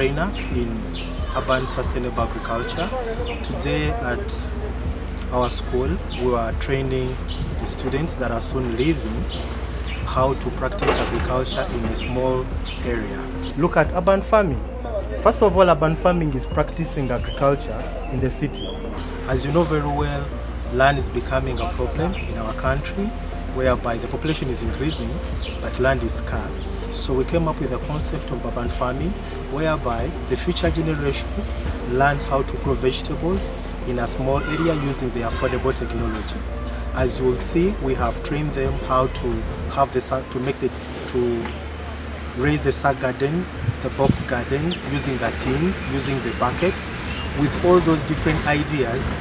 trainer in urban sustainable agriculture. Today at our school, we are training the students that are soon leaving how to practice agriculture in a small area. Look at urban farming. First of all, urban farming is practicing agriculture in the cities. As you know very well, land is becoming a problem in our country whereby the population is increasing but land is scarce. So we came up with a concept of urban farming whereby the future generation learns how to grow vegetables in a small area using the affordable technologies. As you will see, we have trained them how to have the to make the to raise the sack gardens, the box gardens, using the tins, using the buckets. With all those different ideas,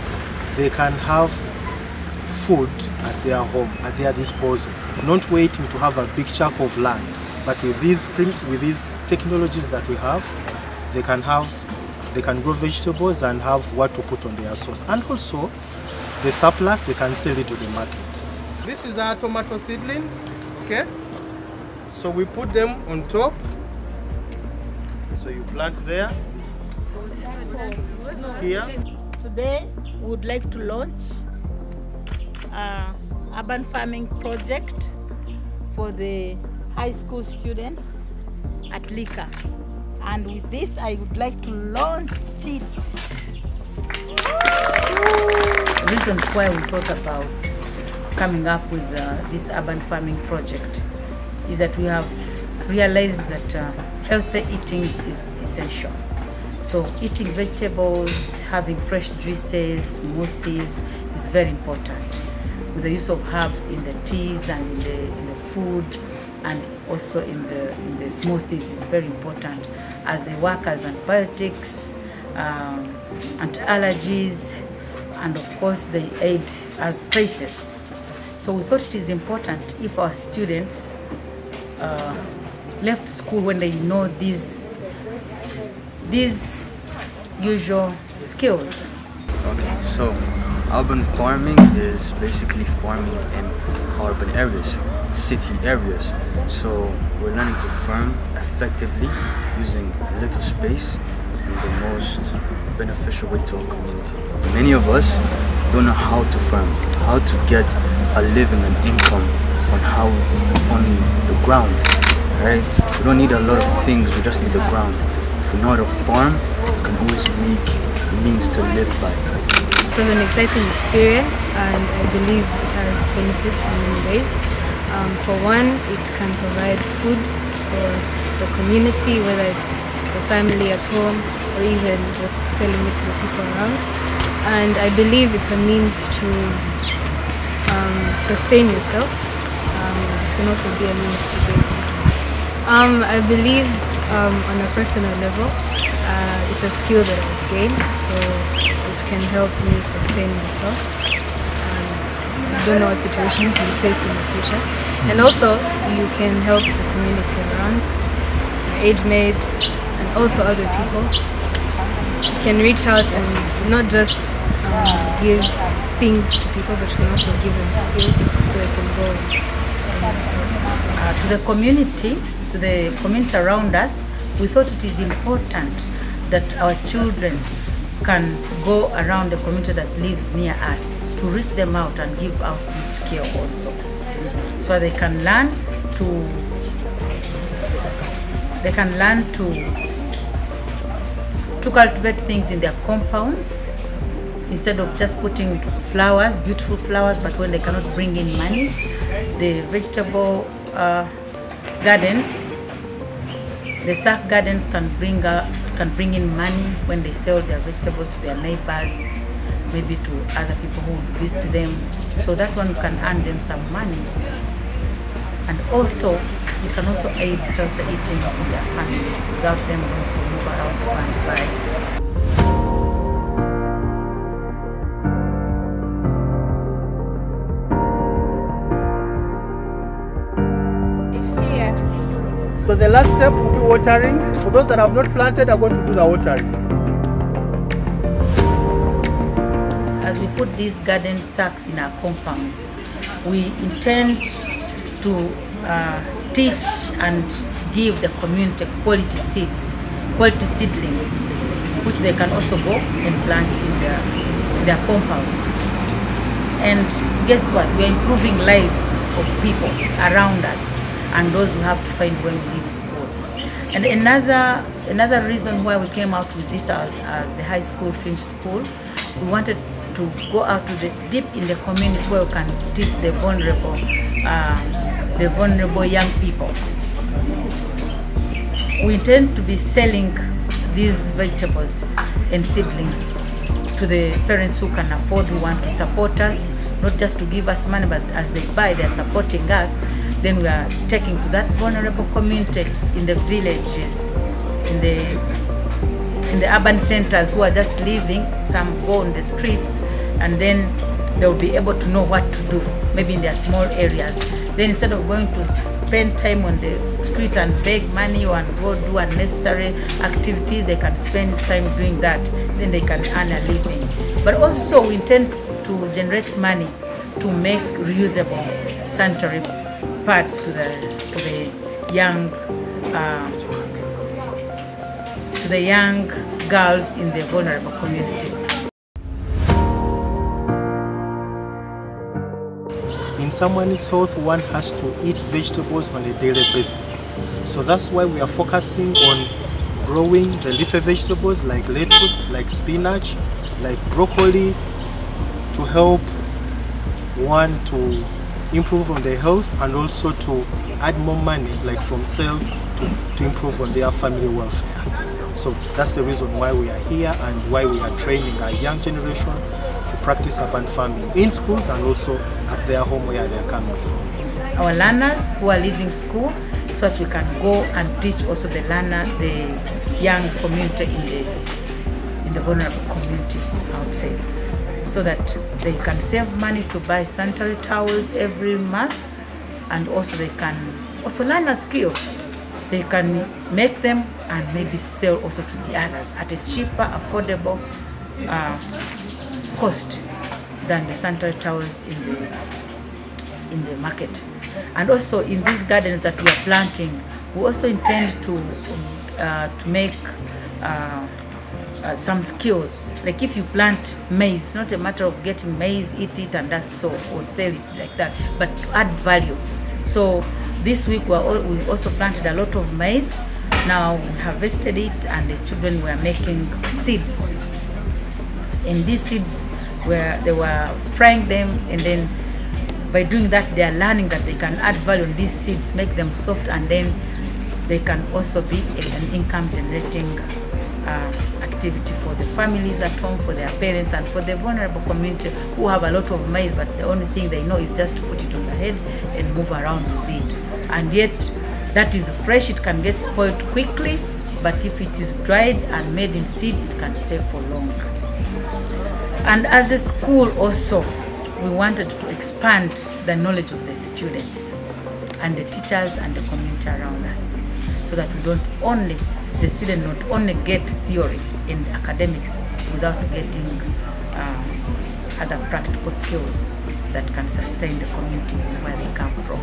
they can have food at their home, at their disposal, not waiting to have a big chunk of land. But with these with these technologies that we have, they can have they can grow vegetables and have what to put on their sauce. And also, the surplus they can sell it to the market. This is our tomato seedlings, okay? So we put them on top. So you plant there. Here. Today, we would like to launch a urban farming project for the high school students at LICA. And with this, I would like to launch it. Reasons why we thought about coming up with uh, this urban farming project is that we have realized that uh, healthy eating is essential. So eating vegetables, having fresh juices, smoothies is very important. With the use of herbs in the teas and in the, in the food and also in the, in the smoothies is very important as they work as antibiotics, um, anti-allergies, and of course they aid as spices. So we thought it is important if our students uh, left school when they know these these usual skills. Okay, so urban farming is basically farming in urban areas, city areas. So we're learning to farm effectively using little space in the most beneficial way to our community. Many of us don't know how to farm, how to get a living and income on how on the ground. Right? We don't need a lot of things, we just need the ground. If you know how to farm, you can always make means to live by. It was an exciting experience and I believe it has benefits in many ways. Um, for one, it can provide food for the community, whether it's the family at home or even just selling it to the people around. And I believe it's a means to um, sustain yourself. Um, can also be a means to gain um, I believe um, on a personal level, uh, it's a skill that I've gained, so it can help me sustain myself. Um, you don't know what situations you face in the future. And also, you can help the community around, your age mates, and also other people. You can reach out and not just um, give things to people, but you can also give them skills so they can go and sustain themselves. Uh, to the community, to the community around us, we thought it is important that our children can go around the community that lives near us to reach them out and give out this skill also. So they can learn to they can learn to to cultivate things in their compounds instead of just putting flowers, beautiful flowers, but when they cannot bring in money, the vegetable uh, gardens, the sack gardens can bring uh, can bring in money when they sell their vegetables to their neighbors, maybe to other people who visit them. So that one can earn them some money, and also it can also aid healthy eating of their families without them having to move around to buy. So the last step will be watering. For those that have not planted are going to do the watering. As we put these garden sacks in our compounds, we intend to uh, teach and give the community quality seeds quality seedlings, which they can also go and plant in their, in their compounds. And guess what? We're improving lives of people around us and those we have to find when we leave school. And another another reason why we came out with this as, as the high school Finch School, we wanted to go out to the deep in the community where we can teach the vulnerable, uh, the vulnerable young people. We intend to be selling these vegetables and seedlings to the parents who can afford, who want to support us, not just to give us money, but as they buy, they're supporting us. Then we are taking to that vulnerable community in the villages, in the in the urban centers who are just living. Some go on the streets, and then they'll be able to know what to do, maybe in their small areas. Then instead of going to spend time on the street and beg money or and go do unnecessary activities, they can spend time doing that. Then they can earn a living. But also we intend to generate money to make reusable sanitary pads to the to the young uh, to the young girls in the vulnerable community. in someone's health, one has to eat vegetables on a daily basis. So that's why we are focusing on growing the leafy vegetables like lettuce, like spinach, like broccoli to help one to improve on their health and also to add more money like from sale to, to improve on their family welfare. So that's the reason why we are here and why we are training our young generation to practice urban farming in schools and also at their home where they are coming from. Our learners who are leaving school so that we can go and teach also the learner, the young community in the in the vulnerable community, I would say, so that they can save money to buy sanitary towels every month, and also they can also learn a skill. They can make them and maybe sell also to the others at a cheaper, affordable uh, cost than the sanitary towels in the in the market. And also in these gardens that we are planting, we also intend to uh, to make uh, uh, some skills. Like if you plant maize, it's not a matter of getting maize, eat it, and that's so, or sell it like that, but add value. So this week we also planted a lot of maize. Now we harvested it, and the children were making seeds. And these seeds where they were frying them, and then by doing that, they are learning that they can add value on these seeds, make them soft, and then they can also be an income generating uh, activity for the families at home, for their parents, and for the vulnerable community who have a lot of maize, but the only thing they know is just to put it on the head and move around with it. And yet, that is fresh, it can get spoiled quickly, but if it is dried and made in seed, it can stay for long. And as a school, also, we wanted to expand the knowledge of the students and the teachers and the community around us so that we don't only the student not only get theory and academics without getting um, other practical skills that can sustain the communities where they come from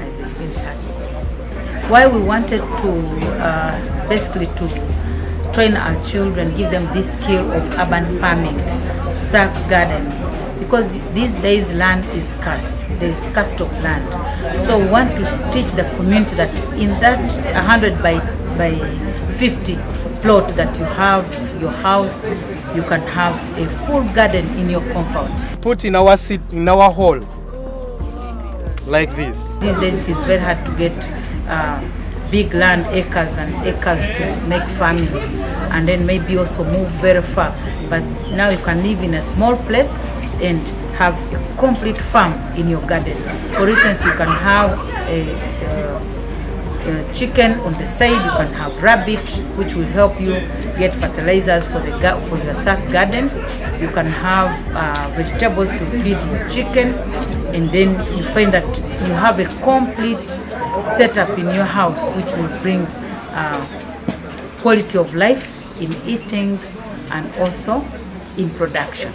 as they finish high school. Why we wanted to uh, basically to train our children, give them this skill of urban farming, sack gardens, because these days land is scarce. There is scarcity of land. So we want to teach the community that in that 100 by, by 50 plot that you have your house, you can have a full garden in your compound. Put in our seat in our hall like this. These days it is very hard to get uh, big land acres and acres to make farming and then maybe also move very far. But now you can live in a small place and have a complete farm in your garden. For instance, you can have a, a, a chicken on the side, you can have rabbit, which will help you get fertilizers for the for your sack gardens. You can have uh, vegetables to feed your chicken, and then you find that you have a complete setup in your house, which will bring uh, quality of life in eating and also in production.